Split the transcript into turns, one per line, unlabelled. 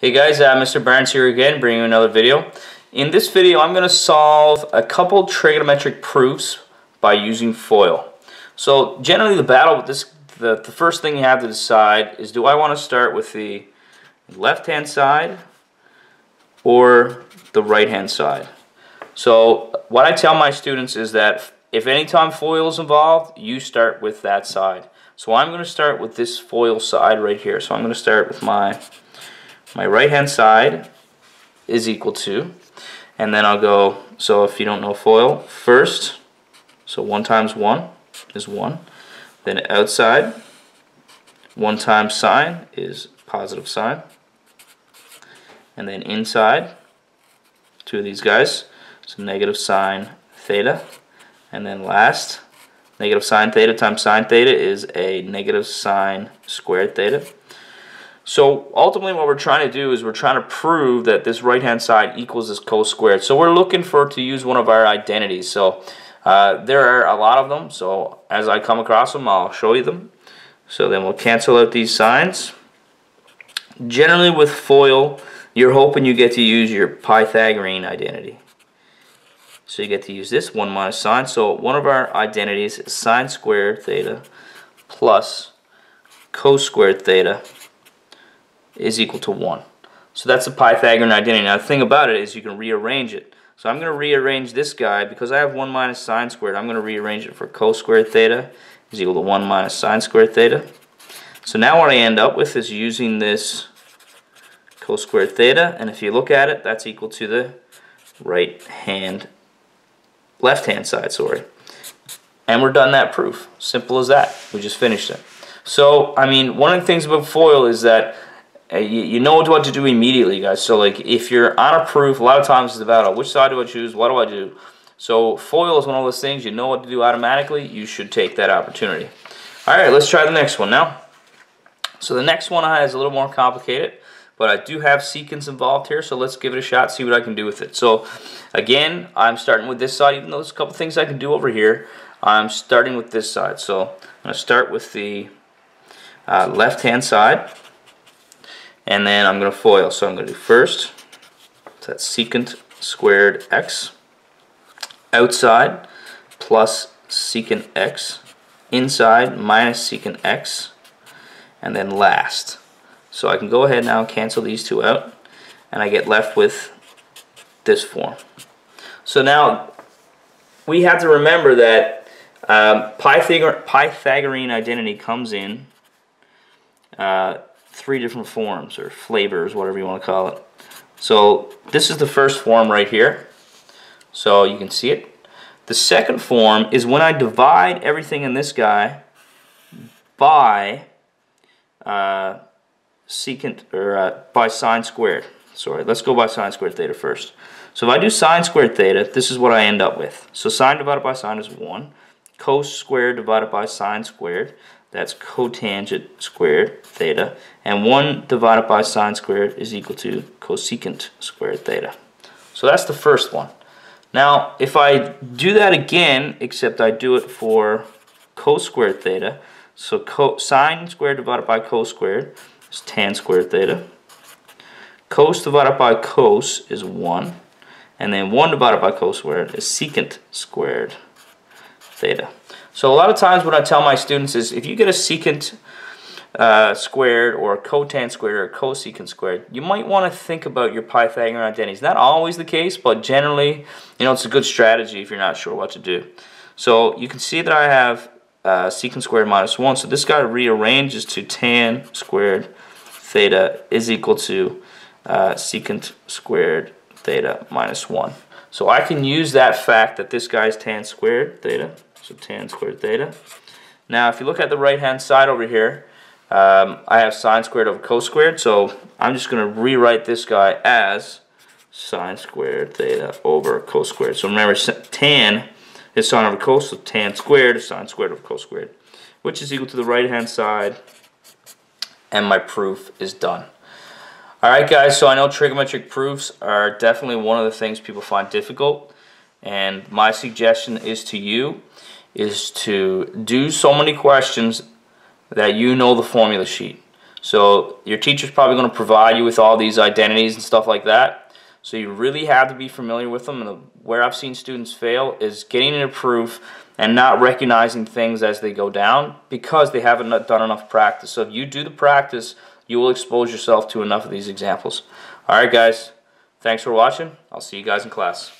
Hey guys, uh, Mr. Barnes here again, bringing you another video. In this video, I'm going to solve a couple trigonometric proofs by using FOIL. So generally the battle with this, the, the first thing you have to decide is do I want to start with the left hand side or the right hand side. So what I tell my students is that if anytime FOIL is involved, you start with that side. So I'm going to start with this FOIL side right here. So I'm going to start with my my right hand side is equal to, and then I'll go, so if you don't know FOIL, first, so 1 times 1 is 1. Then outside, 1 times sine is positive sine. And then inside, two of these guys, so negative sine theta. And then last, negative sine theta times sine theta is a negative sine squared theta. So ultimately what we're trying to do is we're trying to prove that this right hand side equals this cos squared. So we're looking for to use one of our identities. So uh, there are a lot of them. So as I come across them I'll show you them. So then we'll cancel out these sines. Generally with FOIL you're hoping you get to use your Pythagorean identity. So you get to use this 1 minus sine. So one of our identities is sine squared theta plus cos squared theta is equal to 1. So that's the Pythagorean identity. Now the thing about it is you can rearrange it. So I'm going to rearrange this guy because I have 1 minus sine squared. I'm going to rearrange it for cos squared theta is equal to 1 minus sine squared theta. So now what I end up with is using this cos squared theta and if you look at it that's equal to the right hand left hand side sorry and we're done that proof simple as that we just finished it so I mean one of the things about FOIL is that you, you know what to do immediately, guys. So like if you're on a proof, a lot of times it's about oh, which side do I choose, what do I do? So FOIL is one of those things you know what to do automatically. You should take that opportunity. All right, let's try the next one now. So the next one is a little more complicated, but I do have secants involved here, so let's give it a shot, see what I can do with it. So again, I'm starting with this side, even though there's a couple things I can do over here. I'm starting with this side. So I'm going to start with the uh, left-hand side and then I'm going to FOIL. So I'm going to do first, so that's secant squared x, outside plus secant x, inside minus secant x, and then last. So I can go ahead now and cancel these two out, and I get left with this form. So now we have to remember that um, Pythagorean identity comes in uh, three different forms or flavors, whatever you want to call it. So this is the first form right here. So you can see it. The second form is when I divide everything in this guy by uh, secant or uh, by sine squared. Sorry, let's go by sine squared theta first. So if I do sine squared theta, this is what I end up with. So sine divided by sine is 1. Cos squared divided by sine squared. That's cotangent squared theta. And 1 divided by sine squared is equal to cosecant squared theta. So that's the first one. Now, if I do that again, except I do it for cos squared theta, so co sine squared divided by cos squared is tan squared theta. Cos divided by cos is 1. And then 1 divided by cos squared is secant squared theta. So a lot of times what I tell my students is if you get a secant uh, squared or cotan squared or cosecant squared, you might want to think about your Pythagorean identities. Not always the case, but generally, you know, it's a good strategy if you're not sure what to do. So you can see that I have uh, secant squared minus 1. So this guy rearranges to tan squared theta is equal to uh, secant squared theta minus 1. So I can use that fact that this guy is tan squared theta so tan squared theta. Now, if you look at the right-hand side over here, um, I have sine squared over cos squared, so I'm just going to rewrite this guy as sine squared theta over cos squared. So remember, tan is sine over cos, so tan squared is sine squared over cos squared, which is equal to the right-hand side, and my proof is done. Alright guys, so I know trigonometric proofs are definitely one of the things people find difficult, and my suggestion is to you is to do so many questions that you know the formula sheet. So your teacher's probably going to provide you with all these identities and stuff like that. So you really have to be familiar with them. And where I've seen students fail is getting into proof and not recognizing things as they go down because they haven't done enough practice. So if you do the practice, you will expose yourself to enough of these examples. All right, guys. Thanks for watching. I'll see you guys in class.